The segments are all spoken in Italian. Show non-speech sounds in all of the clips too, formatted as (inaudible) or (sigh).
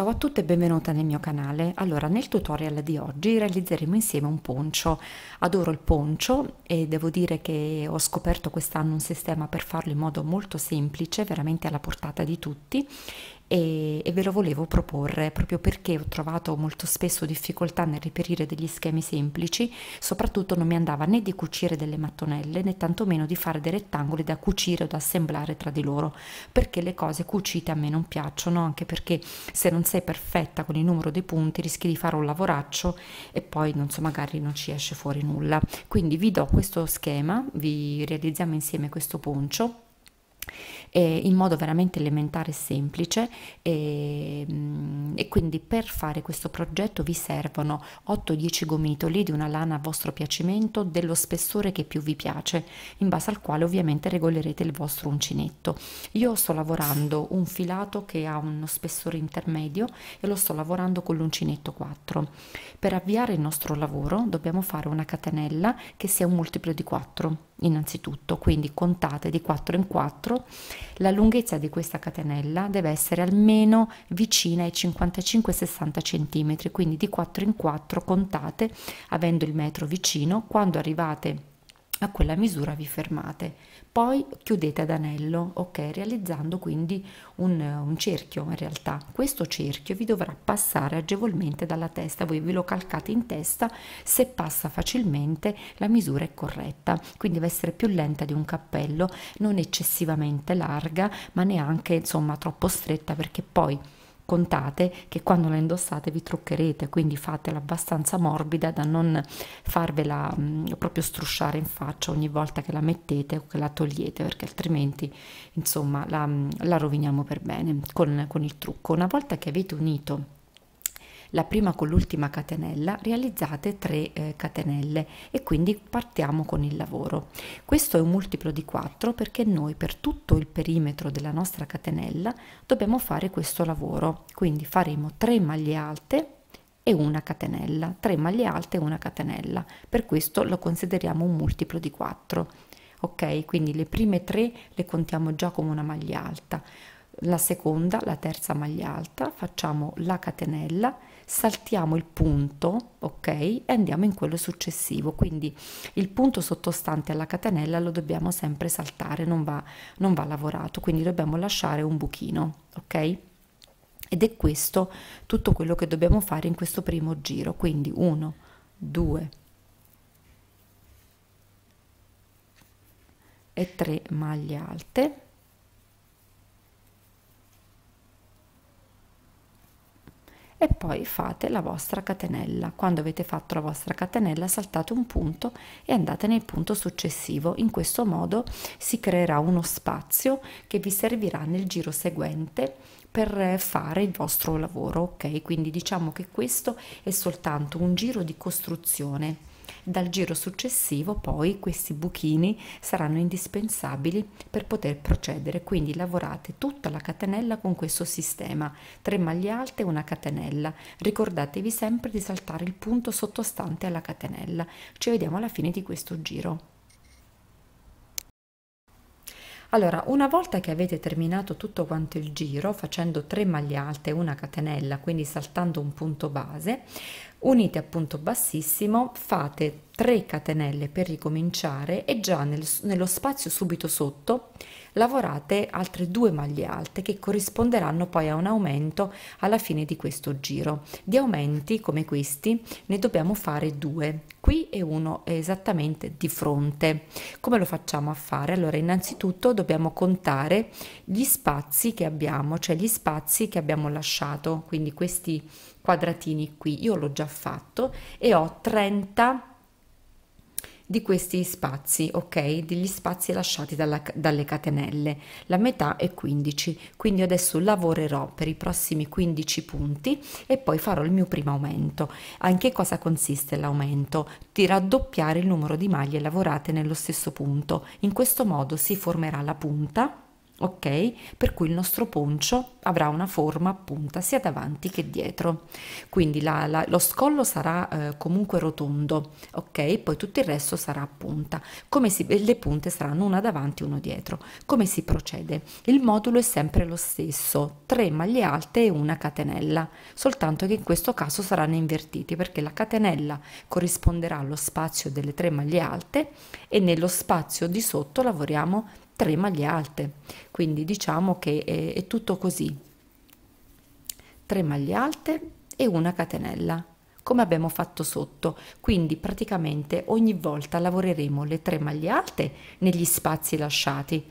Ciao a tutte e benvenuta nel mio canale. Allora, nel tutorial di oggi realizzeremo insieme un poncio. Adoro il poncio e devo dire che ho scoperto quest'anno un sistema per farlo in modo molto semplice, veramente alla portata di tutti e, e ve lo volevo proporre proprio perché ho trovato molto spesso difficoltà nel reperire degli schemi semplici, soprattutto non mi andava né di cucire delle mattonelle né tantomeno di fare dei rettangoli da cucire o da assemblare tra di loro, perché le cose cucite a me non piacciono, anche perché se non sei perfetta con il numero dei punti rischi di fare un lavoraccio e poi non so magari non ci esce fuori nulla. Quindi vi do questo schema, vi realizziamo insieme questo poncio eh, in modo veramente elementare e semplice e, mm, e, quindi per fare questo progetto vi servono 8-10 gomitoli di una lana a vostro piacimento dello spessore che più vi piace in base al quale ovviamente regolerete il vostro uncinetto. Io sto lavorando un filato che ha uno spessore intermedio e lo sto lavorando con l'uncinetto 4 per avviare il nostro lavoro dobbiamo fare una catenella che sia un multiplo di 4 innanzitutto, quindi contate di 4 in 4, la lunghezza di questa catenella deve essere almeno vicina ai 55-60 cm, quindi di 4 in 4 contate avendo il metro vicino, quando arrivate a quella misura vi fermate. Poi chiudete ad anello ok realizzando quindi un, un, cerchio in realtà. Questo cerchio vi dovrà passare agevolmente dalla testa voi ve lo calcate in testa se passa facilmente la misura è corretta. Quindi deve essere più lenta di un cappello non eccessivamente larga ma neanche insomma troppo stretta perché poi contate che quando la indossate vi truccherete, quindi fatela abbastanza morbida da non farvela mh, mm, proprio strusciare in faccia ogni volta che la mettete o che la togliete, perché altrimenti insomma la, mm, la roviniamo per bene con, con il trucco. Una volta che avete unito la prima con l'ultima catenella realizzate 3 eh, catenelle e quindi partiamo con il lavoro. Questo è un multiplo di 4 perché noi per tutto il perimetro della nostra catenella dobbiamo fare questo lavoro. Quindi faremo 3 maglie alte e una catenella 3 maglie alte e una catenella. Per questo lo consideriamo un multiplo di 4 ok? Quindi le prime 3 le contiamo già come una maglia alta. La seconda la terza maglia alta facciamo la catenella saltiamo il punto, ok, e andiamo in quello successivo. Quindi il punto sottostante alla catenella lo dobbiamo sempre saltare, non va, non va lavorato, quindi dobbiamo lasciare un buchino, ok? Ed è questo tutto quello che dobbiamo fare in questo primo giro. Quindi 1, 2 e 3 maglie alte e poi fate la vostra catenella. Quando avete fatto la vostra catenella saltate un punto e andate nel punto successivo. In questo modo si creerà uno spazio che vi servirà nel giro seguente per fare il vostro lavoro, ok? Quindi diciamo che questo è soltanto un giro di costruzione dal giro successivo poi questi buchini saranno indispensabili per poter procedere, quindi lavorate tutta la catenella con questo sistema, 3 maglie alte e una catenella. Ricordatevi sempre di saltare il punto sottostante alla catenella. Ci vediamo alla fine di questo giro. Allora, una volta che avete terminato tutto quanto il giro, facendo 3 maglie alte e una catenella, quindi saltando un punto base, unite a punto bassissimo, fate 3 catenelle per ricominciare e già nel, nello spazio subito sotto lavorate altre due maglie alte che corrisponderanno poi a un aumento alla fine di questo giro. Di aumenti come questi ne dobbiamo fare due, qui e uno esattamente di fronte. Come lo facciamo a fare? Allora innanzitutto dobbiamo contare gli spazi che abbiamo, cioè gli spazi che abbiamo lasciato, quindi questi quadratini qui, io l'ho già fatto e ho 30 di questi spazi, ok? Degli spazi lasciati dalla, dalle catenelle. La metà è 15, quindi adesso lavorerò per i prossimi 15 punti e poi farò il mio primo aumento. In che cosa consiste l'aumento? Di raddoppiare il numero di maglie lavorate nello stesso punto. In questo modo si formerà la punta ok? Per cui il nostro poncio avrà una forma a punta sia davanti che dietro. Quindi la, la, lo scollo sarà eh, comunque rotondo, ok? Poi tutto il resto sarà a punta. Come si, le punte saranno una davanti e uno dietro. Come si procede? Il modulo è sempre lo stesso, 3 maglie alte e una catenella, soltanto che in questo caso saranno invertiti perché la catenella corrisponderà allo spazio delle 3 maglie alte e nello spazio di sotto lavoriamo 3 maglie alte. Quindi diciamo che è, è tutto così. 3 maglie alte e una catenella come abbiamo fatto sotto. Quindi praticamente ogni volta lavoreremo le 3 maglie alte negli spazi lasciati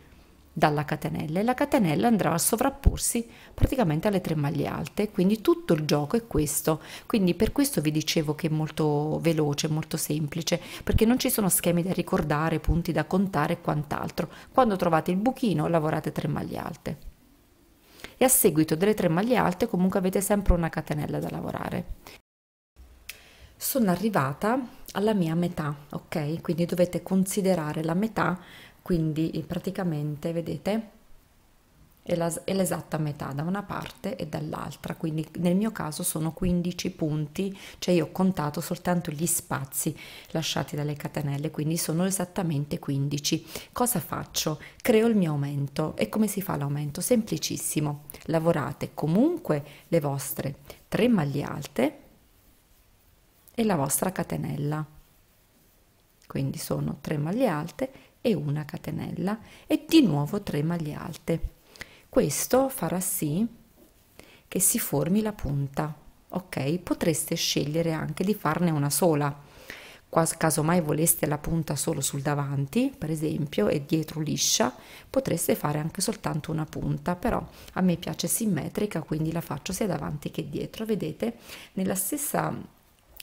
dalla catenella e la catenella andrà a sovrapporsi praticamente alle tre maglie alte quindi tutto il gioco è questo. Quindi per questo vi dicevo che è molto veloce molto semplice perché non ci sono schemi da ricordare punti da contare e quant'altro. Quando trovate il buchino lavorate tre maglie alte. E a seguito delle tre maglie alte comunque avete sempre una catenella da lavorare. Sono arrivata alla mia metà ok? Quindi dovete considerare la metà quindi praticamente vedete è, la, è l'esatta metà da una parte e dall'altra. Quindi nel mio caso sono 15 punti cioè io ho contato soltanto gli spazi lasciati dalle catenelle quindi sono esattamente 15 cosa faccio? Creo il mio aumento. E come si fa l'aumento? Semplicissimo. Lavorate comunque le vostre 3 maglie alte e la vostra catenella. Quindi sono 3 maglie alte e una catenella e di nuovo 3 maglie alte. Questo farà sì che si formi la punta. Ok, potreste scegliere anche di farne una sola. Caso mai voleste la punta solo sul davanti, per esempio, e dietro liscia, potreste fare anche soltanto una punta, però a me piace simmetrica, quindi la faccio sia davanti che dietro. Vedete, nella stessa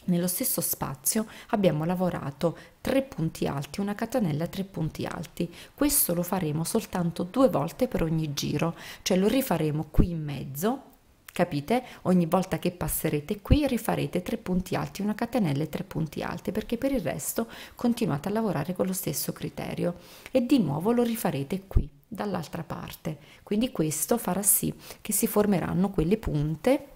nello stesso spazio abbiamo lavorato tre punti alti, una catenella tre punti alti. Questo lo faremo soltanto due volte per ogni giro, cioè lo rifaremo qui in mezzo, capite? Ogni volta che passerete qui rifarete tre punti alti, una catenella e tre punti alti, perché per il resto continuate a lavorare con lo stesso criterio e di nuovo lo rifarete qui dall'altra parte. Quindi questo farà sì che si formeranno quelle punte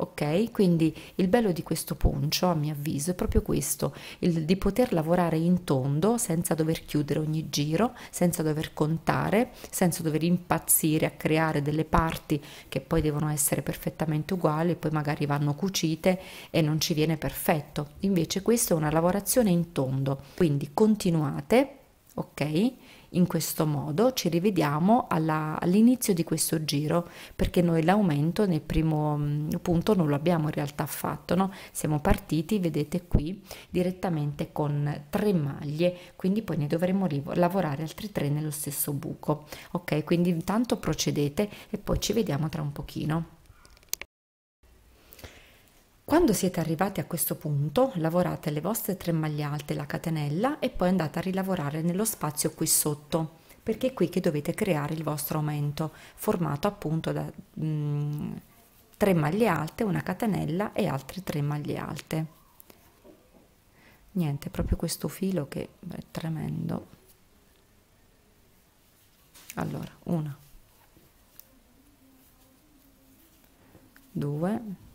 ok? Quindi il bello di questo poncio, a mio avviso, è proprio questo, il di poter lavorare in tondo senza dover chiudere ogni giro, senza dover contare, senza dover impazzire a creare delle parti che poi devono essere perfettamente uguali, poi magari vanno cucite e non ci viene perfetto. Invece questa è una lavorazione in tondo, quindi continuate, ok? In questo modo ci rivediamo alla, all'inizio di questo giro perché noi l'aumento nel primo mm, punto non lo abbiamo in realtà fatto, no? siamo partiti, vedete qui, direttamente con tre maglie, quindi poi ne dovremo lavorare altri tre nello stesso buco. Ok, quindi intanto procedete e poi ci vediamo tra un pochino. Quando siete arrivati a questo punto, lavorate le vostre tre maglie alte, la catenella e poi andate a rilavorare nello spazio qui sotto, perché è qui che dovete creare il vostro aumento, formato appunto da mm, tre maglie alte, una catenella e altre tre maglie alte. Niente, proprio questo filo che è tremendo. Allora, una, due,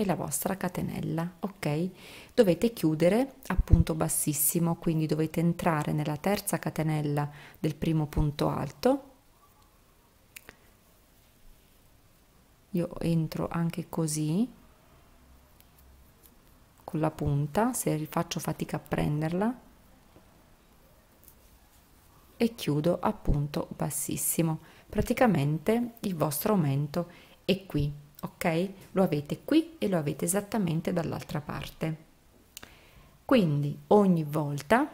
e la vostra catenella, ok? Dovete chiudere a punto bassissimo, quindi dovete entrare nella terza catenella del primo punto alto. Io entro anche così con la punta, se faccio fatica a prenderla e chiudo a punto bassissimo. Praticamente il vostro aumento è qui ok? Lo avete qui e lo avete esattamente dall'altra parte. Quindi ogni volta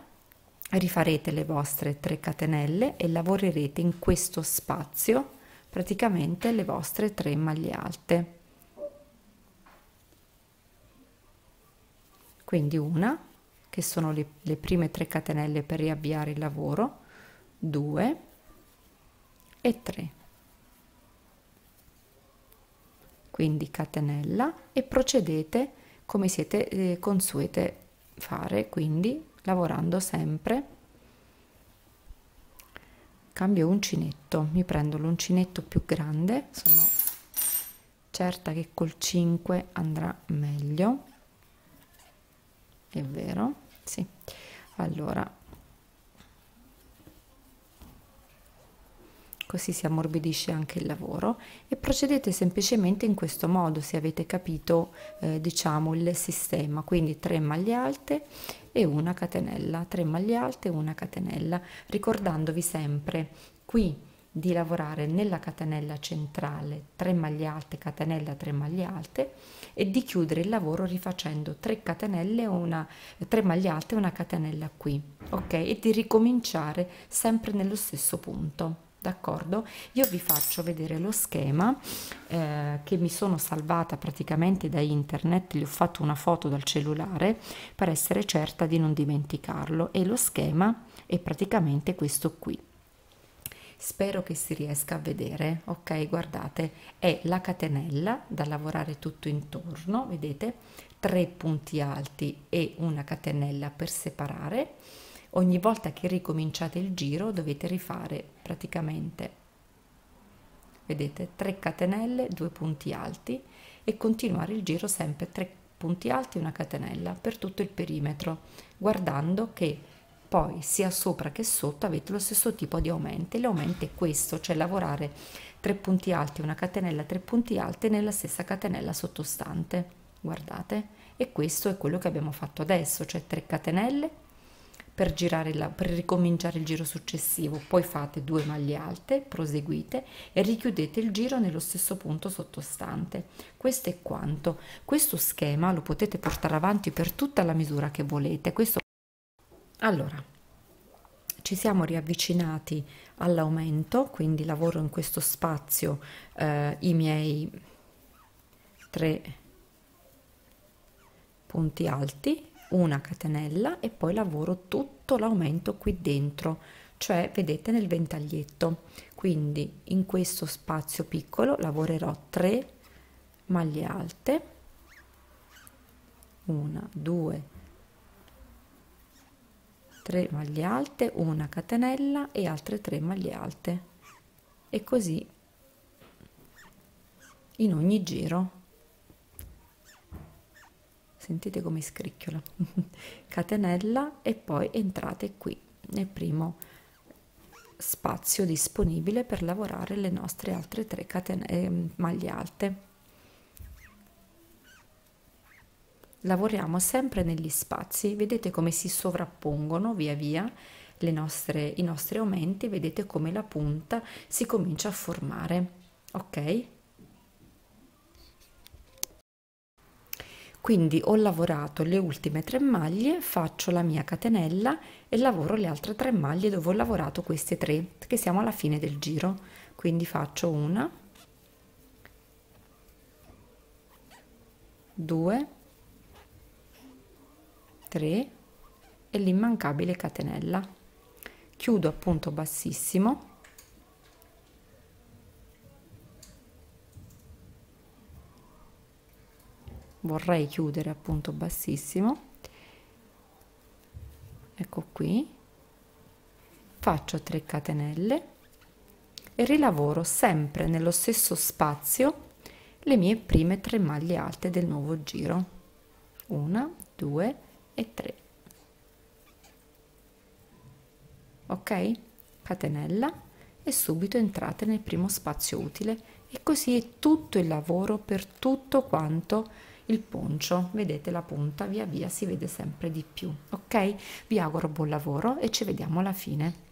rifarete le vostre 3 catenelle e lavorerete in questo spazio praticamente le vostre 3 maglie alte. Quindi una, che sono le, le prime 3 catenelle per riavviare il lavoro, 2 e 3. Quindi catenella e procedete come siete eh, consuete fare quindi lavorando sempre. Cambio uncinetto mi prendo l'uncinetto più grande sono certa che col 5 andrà meglio. È vero? Sì. Allora così si ammorbidisce anche il lavoro. E procedete semplicemente in questo modo se avete capito eh, diciamo il sistema. Quindi 3 maglie alte e una catenella. 3 maglie alte e una catenella. Ricordandovi sempre qui di lavorare nella catenella centrale 3 maglie alte catenella 3 maglie alte e di chiudere il lavoro rifacendo 3 catenelle una 3 maglie alte una catenella qui ok? E di ricominciare sempre nello stesso punto d'accordo? Io vi faccio vedere lo schema eh, che mi sono salvata praticamente da internet gli ho fatto una foto dal cellulare per essere certa di non dimenticarlo e lo schema è praticamente questo qui. Spero che si riesca a vedere ok? Guardate è la catenella da lavorare tutto intorno vedete? Tre punti alti e una catenella per separare ogni volta che ricominciate il giro dovete rifare praticamente vedete 3 catenelle 2 punti alti e continuare il giro sempre 3 punti alti una catenella per tutto il perimetro guardando che poi sia sopra che sotto avete lo stesso tipo di aumenti. L'aumento è questo cioè lavorare 3 punti alti una catenella 3 punti alti nella stessa catenella sottostante. Guardate? E questo è quello che abbiamo fatto adesso cioè 3 catenelle per girare la, per ricominciare il giro successivo. Poi fate due maglie alte proseguite e richiudete il giro nello stesso punto sottostante. Questo è quanto. Questo schema lo potete portare avanti per tutta la misura che volete. Questo allora, ci siamo riavvicinati all'aumento, quindi lavoro in questo spazio eh, i miei tre punti alti, una catenella e poi lavoro tutto l'aumento qui dentro, cioè vedete nel ventaglietto. Quindi in questo spazio piccolo lavorerò 3 maglie alte, una, due, 3 maglie alte una catenella e altre 3 maglie alte. E così in ogni giro sentite come scricchiola (laughs) catenella e poi entrate qui nel primo spazio disponibile per lavorare le nostre altre 3 catene eh, maglie alte lavoriamo sempre negli spazi, vedete come si sovrappongono via via nostre, i nostri aumenti, vedete come la punta si comincia a formare, ok? Quindi ho lavorato le ultime tre maglie, faccio la mia catenella e lavoro le altre tre maglie dove ho lavorato queste tre, che siamo alla fine del giro. Quindi faccio una, due, 3 e l'immancabile catenella chiudo appunto bassissimo vorrei chiudere appunto bassissimo. Ecco qui. Faccio 3 catenelle e rilavoro sempre nello stesso spazio le mie prime tre maglie alte del nuovo giro. Una due e 3 ok? Catenella e subito entrate nel primo spazio utile. E così è tutto il lavoro per tutto quanto il poncio. Vedete la punta? Via via si vede sempre di più ok? Vi auguro buon lavoro e ci vediamo alla fine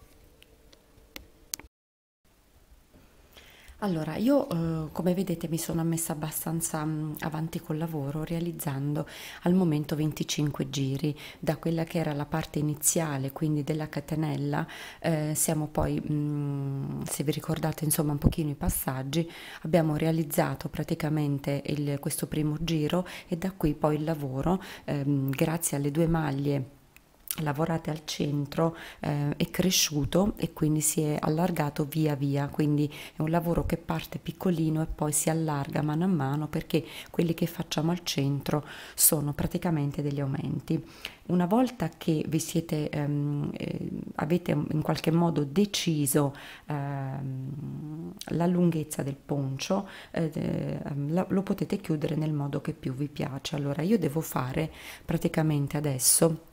Allora, io eh, come vedete mi sono messa abbastanza mh, avanti col lavoro realizzando al momento 25 giri. Da quella che era la parte iniziale, quindi della catenella, eh, siamo poi, mh, se vi ricordate insomma un pochino i passaggi, abbiamo realizzato praticamente il, questo primo giro e da qui poi il lavoro, ehm, grazie alle due maglie lavorate al centro eh, è cresciuto e quindi si è allargato via via. Quindi è un lavoro che parte piccolino e poi si allarga mano a mano perché quelli che facciamo al centro sono praticamente degli aumenti. Una volta che vi siete ehm, eh, avete in qualche modo deciso ehm, la lunghezza del poncio eh, ehm, lo potete chiudere nel modo che più vi piace. Allora io devo fare praticamente adesso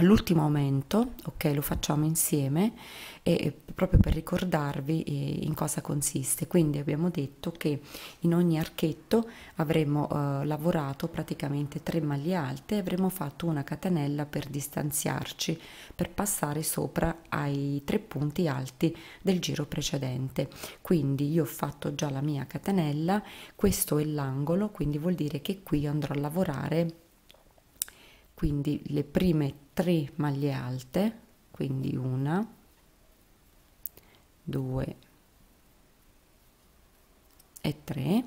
l'ultimo aumento, ok, lo facciamo insieme e proprio per ricordarvi eh, in cosa consiste. Quindi abbiamo detto che in ogni archetto avremmo eh, lavorato praticamente tre maglie alte e avremmo fatto una catenella per distanziarci, per passare sopra ai tre punti alti del giro precedente. Quindi io ho fatto già la mia catenella, questo è l'angolo, quindi vuol dire che qui andrò a lavorare quindi le prime tre maglie alte quindi una due e tre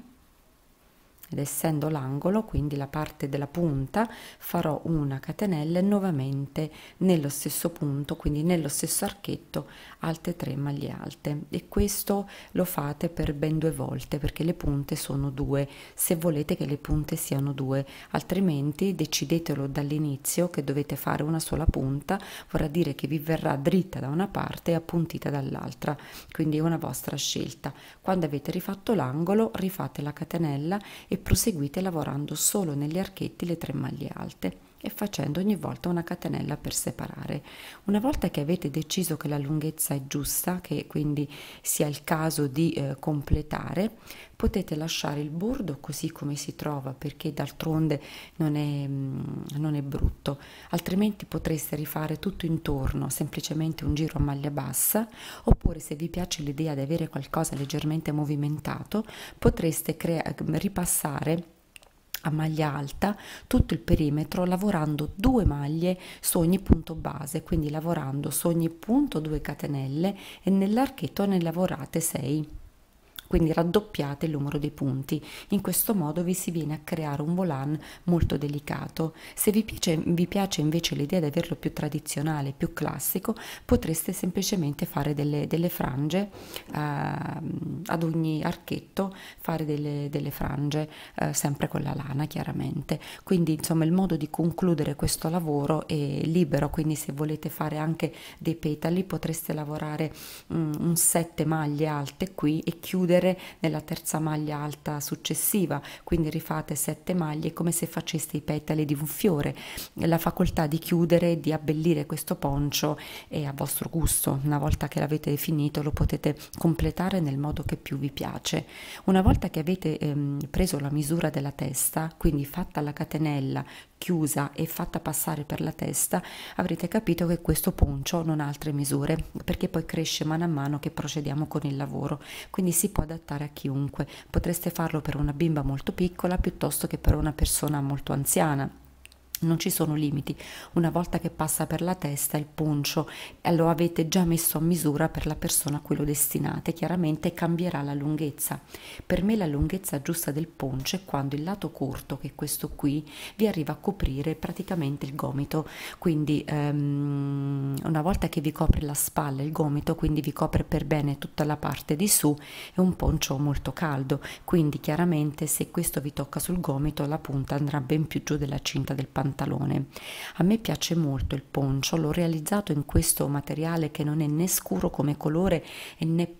ed essendo l'angolo quindi la parte della punta farò una catenella nuovamente nello stesso punto quindi nello stesso archetto altre tre maglie alte. E questo lo fate per ben due volte perché le punte sono due se volete che le punte siano due. Altrimenti decidetelo dall'inizio che dovete fare una sola punta vorrà dire che vi verrà dritta da una parte e appuntita dall'altra. Quindi è una vostra scelta. Quando avete rifatto l'angolo rifate la catenella e proseguite lavorando solo negli archetti le tre maglie alte e facendo ogni volta una catenella per separare. Una volta che avete deciso che la lunghezza è giusta, che quindi sia il caso di eh, completare, potete lasciare il bordo così come si trova perché d'altronde non è, mm, non è brutto, altrimenti potreste rifare tutto intorno, semplicemente un giro a maglia bassa, oppure se vi piace l'idea di avere qualcosa leggermente movimentato, potreste ripassare a maglia alta tutto il perimetro lavorando due maglie su ogni punto base quindi lavorando su ogni punto 2 catenelle e nell'archetto ne lavorate 6 quindi raddoppiate il numero dei punti. In questo modo vi si viene a creare un volant molto delicato. Se vi piace, vi piace invece l'idea di averlo più tradizionale, più classico, potreste semplicemente fare delle, delle frange eh, ad ogni archetto, fare delle, delle frange eh, sempre con la lana chiaramente. Quindi insomma il modo di concludere questo lavoro è libero, quindi se volete fare anche dei petali potreste lavorare um, un sette maglie alte qui e chiudere chiudere nella terza maglia alta successiva, quindi rifate sette maglie come se faceste i petali di un fiore. La facoltà di chiudere di abbellire questo poncio è a vostro gusto, una volta che l'avete finito lo potete completare nel modo che più vi piace. Una volta che avete ehm, preso la misura della testa, quindi fatta la catenella, chiusa e fatta passare per la testa, avrete capito che questo poncio non ha altre misure, perché poi cresce mano a mano che procediamo con il lavoro, quindi si può adattare a chiunque. Potreste farlo per una bimba molto piccola piuttosto che per una persona molto anziana non ci sono limiti, una volta che passa per la testa il poncio eh, lo avete già messo a misura per la persona a cui lo destinate, chiaramente cambierà la lunghezza. Per me la lunghezza giusta del poncio è quando il lato corto, che è questo qui, vi arriva a coprire praticamente il gomito, quindi um, una volta che vi copre la spalla, il gomito, quindi vi copre per bene tutta la parte di su, è un poncio molto caldo, quindi chiaramente se questo vi tocca sul gomito la punta andrà ben più giù della cinta del pantalone pantalone. A me piace molto il poncio, l'ho realizzato in questo materiale che non è né scuro come colore e né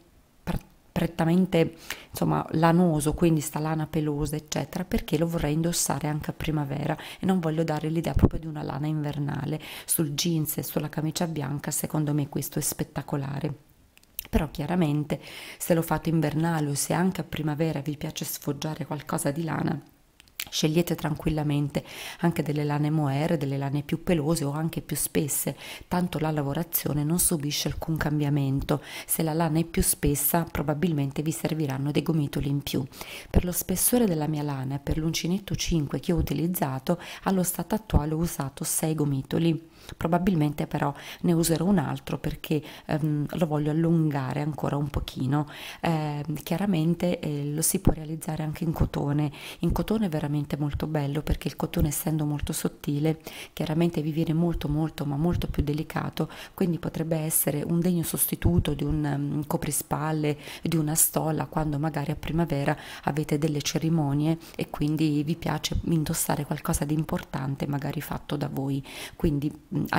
prettamente insomma lanoso quindi sta lana pelosa eccetera perché lo vorrei indossare anche a primavera e non voglio dare l'idea proprio di una lana invernale sul jeans e sulla camicia bianca secondo me questo è spettacolare però chiaramente se lo fate invernale o se anche a primavera vi piace sfoggiare qualcosa di lana Scegliete tranquillamente anche delle lane mohair, delle lane più pelose o anche più spesse, tanto la lavorazione non subisce alcun cambiamento. Se la lana è più spessa, probabilmente vi serviranno dei gomitoli in più. Per lo spessore della mia lana per l'uncinetto 5 che ho utilizzato, allo stato attuale ho usato 6 gomitoli probabilmente però ne userò un altro perché ehm, lo voglio allungare ancora un pochino. Eh, chiaramente eh, lo si può realizzare anche in cotone. In cotone è veramente molto bello perché il cotone essendo molto sottile chiaramente vi viene molto molto ma molto più delicato quindi potrebbe essere un degno sostituto di un um, coprispalle di una stola quando magari a primavera avete delle cerimonie e quindi vi piace indossare qualcosa di importante magari fatto da voi. Quindi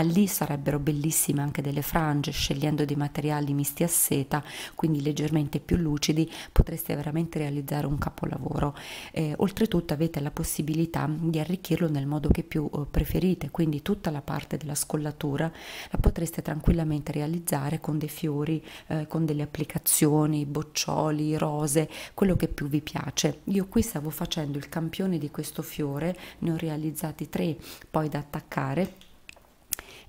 lì sarebbero bellissime anche delle frange scegliendo dei materiali misti a seta quindi leggermente più lucidi potreste veramente realizzare un capolavoro. Eh, oltretutto avete la possibilità di arricchirlo nel modo che più eh, preferite quindi tutta la parte della scollatura la potreste tranquillamente realizzare con dei fiori eh, con delle applicazioni boccioli rose quello che più vi piace. Io qui stavo facendo il campione di questo fiore ne ho realizzati tre poi da attaccare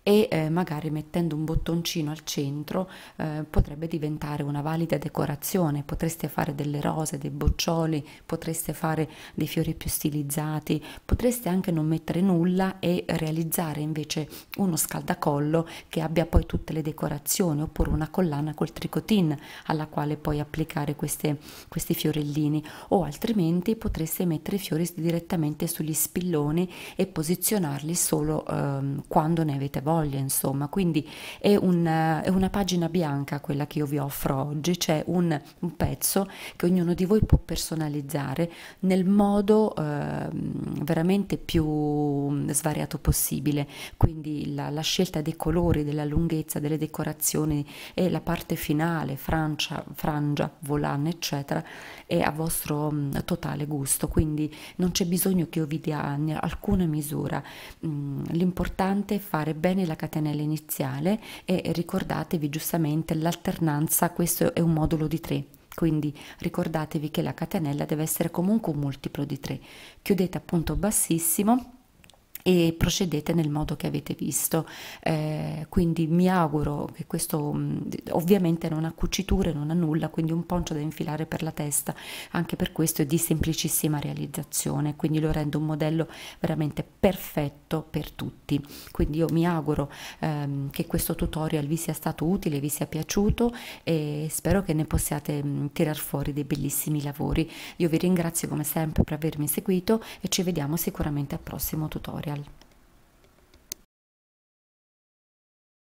e eh, magari mettendo un bottoncino al centro eh, potrebbe diventare una valida decorazione. Potreste fare delle rose dei boccioli potreste fare dei fiori più stilizzati potreste anche non mettere nulla e realizzare invece uno scaldacollo che abbia poi tutte le decorazioni oppure una collana col tricotin alla quale poi applicare queste, questi fiorellini. O altrimenti potreste mettere i fiori direttamente sugli spilloni e posizionarli solo eh, quando ne avete voglia voglia, insomma, quindi è, un, è, una pagina bianca quella che io vi offro oggi, c'è un, un, pezzo che ognuno di voi può personalizzare nel modo eh, veramente più svariato possibile, quindi la, la, scelta dei colori, della lunghezza, delle decorazioni e la parte finale, francia, frangia, volane, eccetera, è a vostro mh, totale gusto, quindi non c'è bisogno che io vi dia alcuna misura, mh, l'importante è fare bene bene la catenella iniziale e ricordatevi giustamente l'alternanza, questo è un modulo di 3 quindi ricordatevi che la catenella deve essere comunque un multiplo di 3 chiudete appunto bassissimo e procedete nel modo che avete visto. Eh, quindi mi auguro che questo ovviamente non ha cuciture, non ha nulla, quindi un poncio da infilare per la testa, anche per questo è di semplicissima realizzazione, quindi lo rendo un modello veramente perfetto per tutti. Quindi io mi auguro ehm, che questo tutorial vi sia stato utile, vi sia piaciuto e spero che ne possiate mh, tirar fuori dei bellissimi lavori. Io vi ringrazio come sempre per avermi seguito e ci vediamo sicuramente al prossimo tutorial. Tutorial.